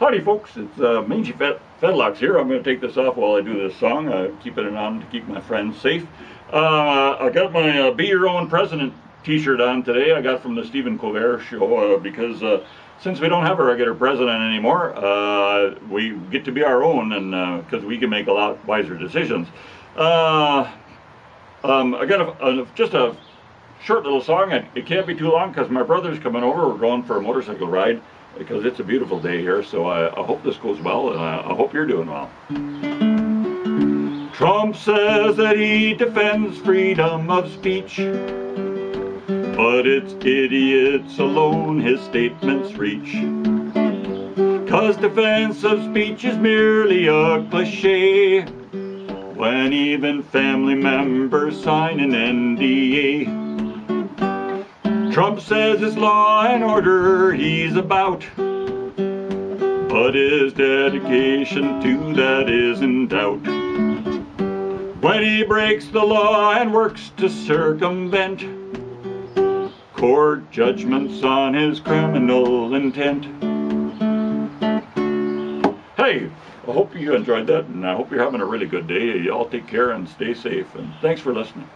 Howdy folks, it's uh, Mangy Fed Fetlocks here. I'm going to take this off while I do this song, uh, keeping it on to keep my friends safe. Uh, I got my uh, Be Your Own President t-shirt on today. I got from the Stephen Colbert show uh, because uh, since we don't have a regular president anymore, uh, we get to be our own and because we can make a lot wiser decisions. um, I got a, a, just a short little song. It can't be too long because my brother's coming over. We're going for a motorcycle ride because it's a beautiful day here. So I, I hope this goes well, and I, I hope you're doing well. Trump says that he defends freedom of speech, but it's idiots alone his statements reach. Cause defense of speech is merely a cliche when even family members sign an NDA. Trump says it's law and order he's about, but his dedication to that is in doubt. When he breaks the law and works to circumvent court judgments on his criminal intent. Hey, I hope you enjoyed that, and I hope you're having a really good day. Y'all take care and stay safe, and thanks for listening.